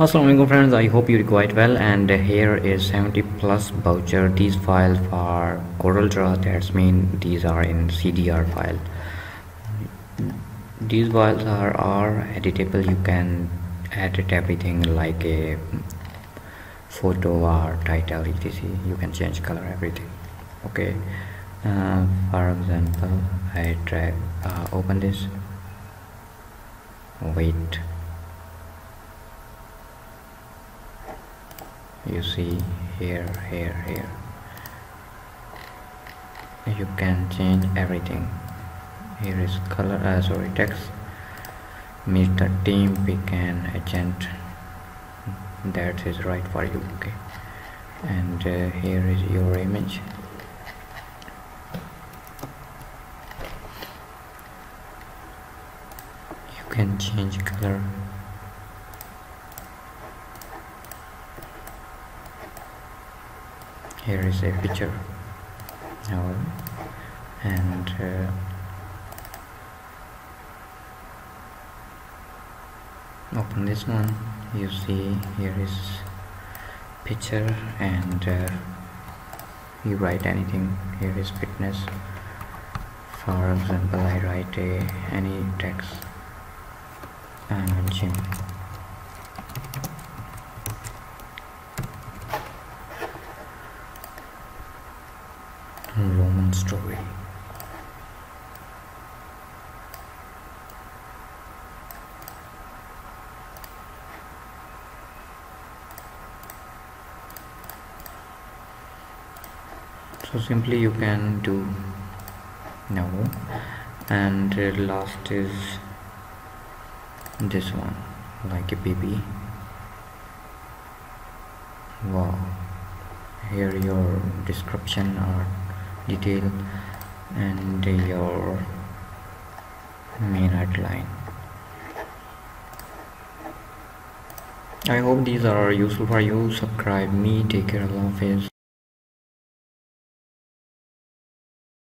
Assalamualaikum friends. I hope you're quite well. And here is 70 plus voucher. These files are Corel Draw. That's mean these are in CDR file. These files are, are editable. You can edit everything like a photo or title etc. You can change color everything. Okay. Uh, for example I try uh, open this. Wait you see here here here. You can change everything. Here is color uh, sorry text. Meet the team pick an agent that is right for you okay. And uh, here is your image. You can change color here is a picture. Now and uh, open this one. You see here is picture and uh, you write anything. Here is fitness. For example I write a, any text. And gym Roman story. So simply you can do now. And uh, last is this one like a baby. Wow. Here your description or detail and your main outline I hope these are useful for you. Subscribe me take care of face